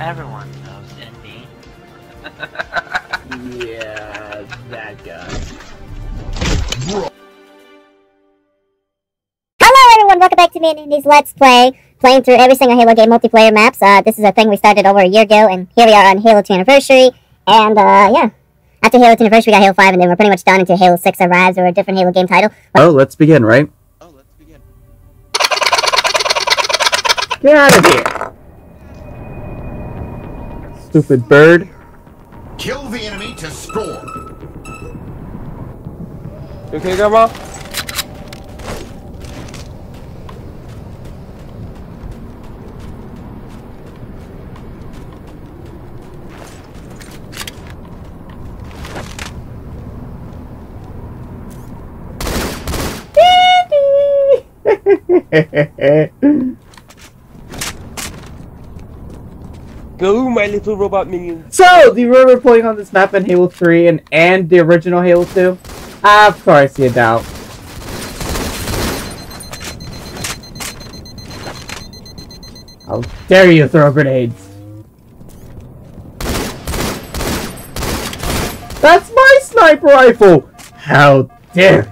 Everyone knows Indy. yeah, that guy. Hello everyone, welcome back to me and Indy's Let's Play. Playing through every single Halo game multiplayer maps. Uh, this is a thing we started over a year ago, and here we are on Halo 2 Anniversary. And, uh, yeah. After Halo 2 Anniversary, we got Halo 5, and then we're pretty much done until Halo 6 arrives, or a different Halo game title. Oh, let's begin, right? Oh, let's begin. Get out of here! Stupid bird. Kill the enemy to score. You okay, Grandma? Go, my little robot minions. so, you remember playing on this map in Halo 3 and, and the original Halo 2? Of course you don't. How dare you throw grenades? That's my sniper rifle! How dare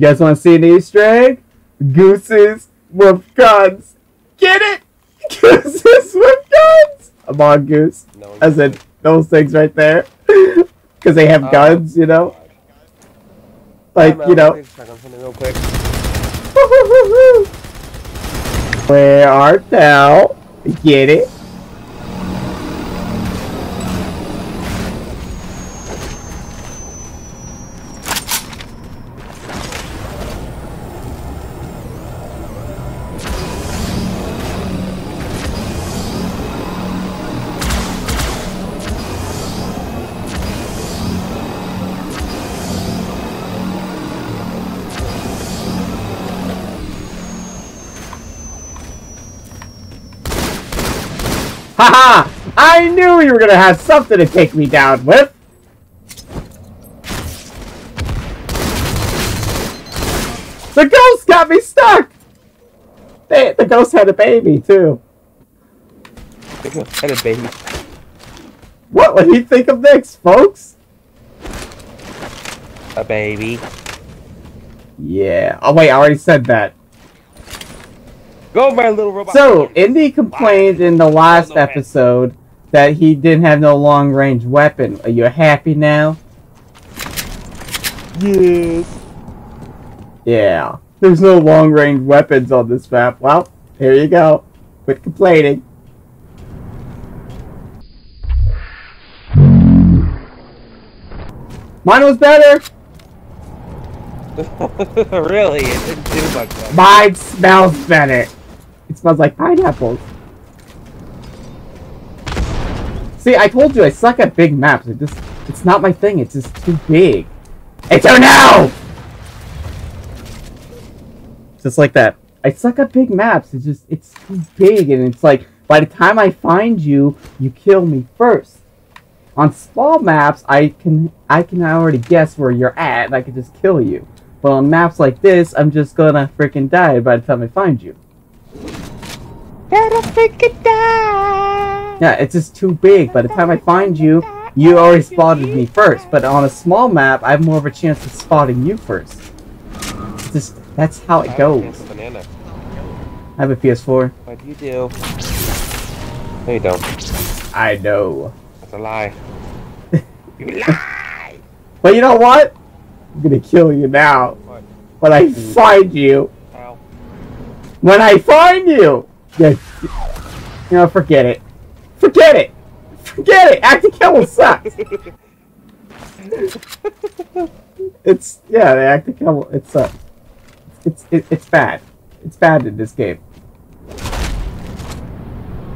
You guys want to see an Easter egg? Gooses with guns. Get it? Gooses with guns. Among Goose. No, As in those things right there. Because they have Oh, guns, you know? Like, you know. Let me check on something real quick. Where art thou? Get it? Haha! I knew you were gonna have something to take me down with! The ghost got me stuck! They, the ghost had a baby, too. The ghost had a baby. What would he think of next, folks? A baby. Yeah. Oh, wait, I already said that. Go, my little robot. So. Indy complained in the last no way. episode that he didn't have no long range weapon. Are you happy now? Yes. Yeah. There's no long range weapons on this map. Well, here you go. Quit complaining. Mine was better. really? It didn't do much. though. Mine smells better. Smells like pineapples. See, I told you I suck at big maps. It just, it's not my thing. It's just too big. It's a no! Just like that. I suck at big maps. It's just, it's too big, and it's like, by the time I find you, you kill me first. On small maps, I can, I can already guess where you're at, and I can just kill you. But on maps like this, I'm just gonna freaking die by the time I find you. Gotta freaking die. Yeah, it's just too big. By the time I find you, you already spotted me first. But on a small map, I have more of a chance of spotting you first. It's just that's how it goes. I have a PS4. What do you do? No, you don't. I know. That's a lie. you lie. But you know what? I'm gonna kill you now. What? When I hmm. find you. Ow. When I find you! Yeah, you know, forget it. Forget it! Forget it! Active Camo sucks! It's, yeah, the Active Camo, it sucks. It's, it, it's bad. It's bad in this game.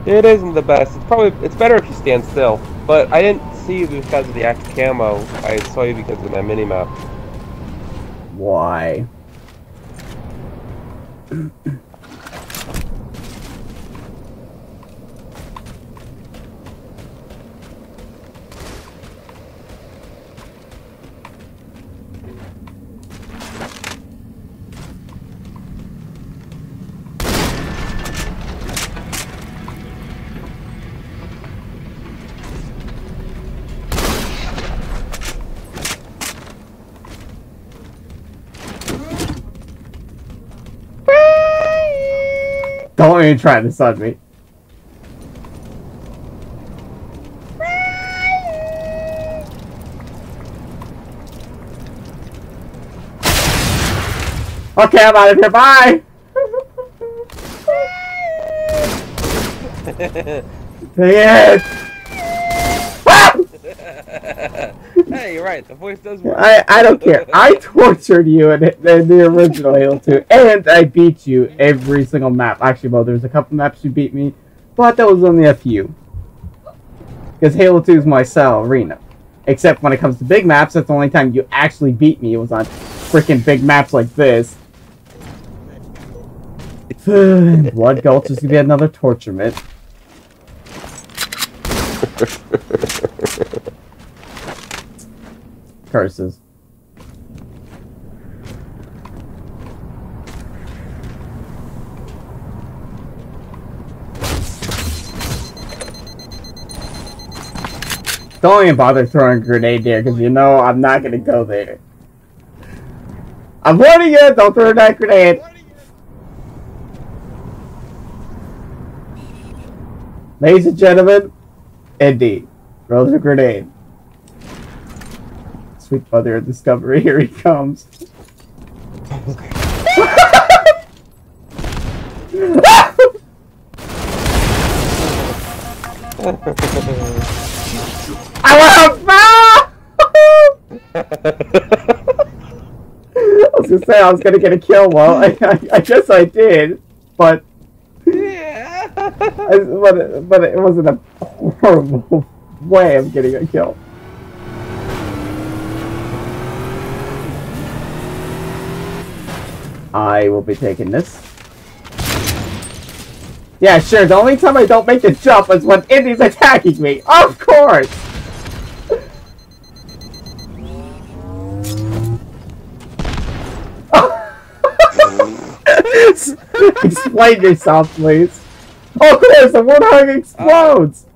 It isn't the best. It's probably it's better if you stand still. But I didn't see you because of the active camo. I saw you because of my mini map. Why? Don't even try to stun me. Okay, I'm out of here. Bye. Dang it! Hey, you're right. The voice does work. I, I don't care. I tortured you in, in the original Halo 2, and I beat you every single map. Actually, well, there's a couple maps you beat me, but that was only a few. Because Halo 2 is my style arena. Except when it comes to big maps, that's the only time you actually beat me. It was on freaking big maps like this. Blood Gulch is gonna be another torturement. Curses. Don't even bother throwing a grenade there, because you know I'm not gonna go there. I'm warning you, don't throw that grenade. Ladies and gentlemen, Indy, throws a grenade. Sweet mother of discovery, here he comes. I want I was gonna say I was gonna get a kill. Well, I, I, I guess I did, but yeah. I- but it, but it wasn't a horrible way of getting a kill. I will be taking this. Yeah, sure. The only time I don't make the jump is when Indy's attacking me. Of course. Explain yourself, please. Oh, course, the warthog explodes.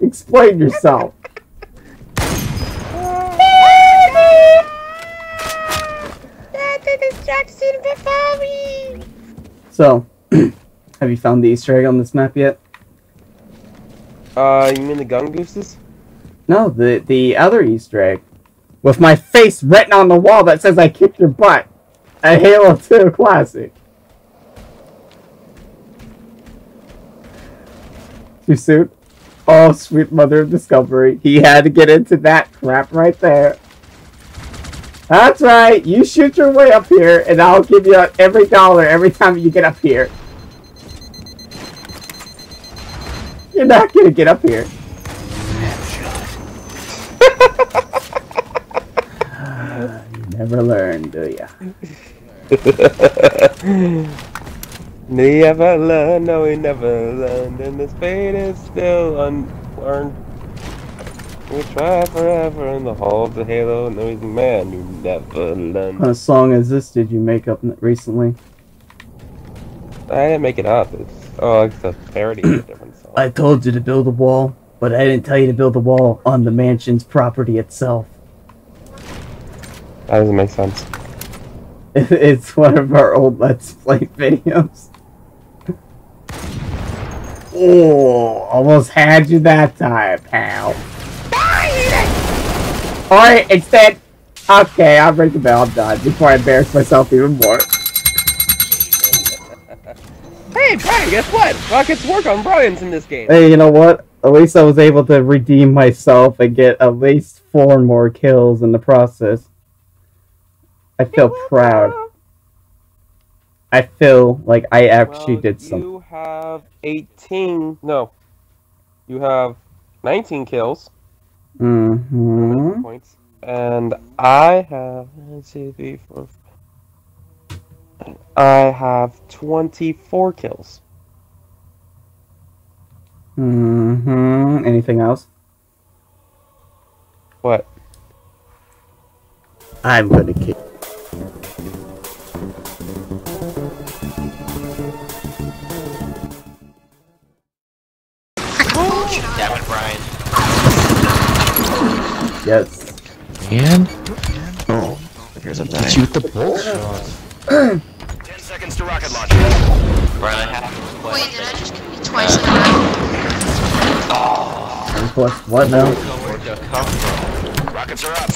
Explain yourself. So, have you found the Easter egg on this map yet? Uh, you mean the gun gooses? No, the the other Easter egg with my face written on the wall that says "I kicked your butt." A Halo 2 classic. Too soon? Oh, sweet mother of discovery. He had to get into that crap right there. That's right. You shoot your way up here, and I'll give you every dollar every time you get up here. You're not gonna get up here. you never learn, do ya? Never learn, no, we never learned, and this fate is still unlearned. We try forever in the halls of the Halo, no, he's a man who never learned. What song is this did you make up recently? I didn't make it up. It's oh, it's a parody of a different song. I told you to build a wall, but I didn't tell you to build a wall on the mansion's property itself. That doesn't make sense. It's one of our old Let's Play videos. Oh, almost had you that time, pal. Alright, instead. Okay, I'll ring the bell. I'm done before I embarrass myself even more. Hey, Brian, guess what? Rockets work on Brian's in this game. Hey, you know what? At least I was able to redeem myself and get at least four more kills in the process. I feel proud. I feel like I actually Well, did something. You have 18. No. You have 19 kills. Mm-hmm. points. And I have. Let's see, three, four. I have 24 kills. Mm-hmm. Anything else? What? I'm gonna kick. Damn it, Brian. Yes. And oh, here's a nine. Shoot the bolt. Brian, I have a Wait, question. did I just kill you twice uh, in a row? One plus what now? Where'd you come from? Rockets are up.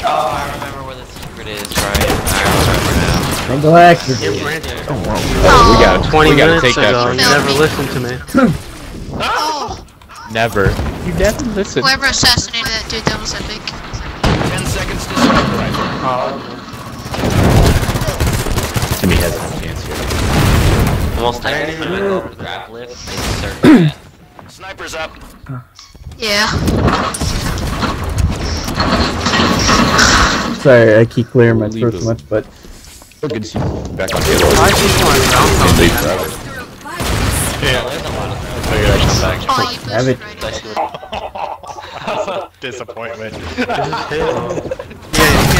Oh, I remember where the secret is, Brian. I Single activate. Oh, We got 20 we gotta minutes take that ago, from you you. never listened to me. oh, Never. You never listen. whoever assassinated that dude, that was epic. Ten seconds to sniper rifle. Timmy has no chance here. remember. Almost every time I go over the grav lift, I start that. Snipers up. Yeah. Sorry, I keep clearing my Leave throat it. so much, but So good to see you back on Halo. I just want to bounce on Leave that. forever. Yeah, oh, there's a lot of Figured I'd come back. Oh, you Have boosted right it. Disappointment. This is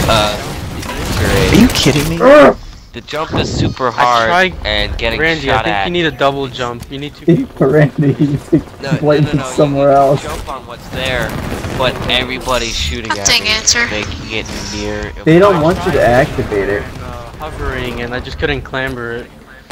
Uh, Are you kidding me? The jump is super I hard tried- and getting Randy, I think at. you need a double jump. You need to. Randy, he's no, no, no, no, somewhere you else. Jump on what's there, but everybody's shooting God at dang me, answer. making it near. They don't want you to activate it. Uh, hovering, and I just couldn't clamber it.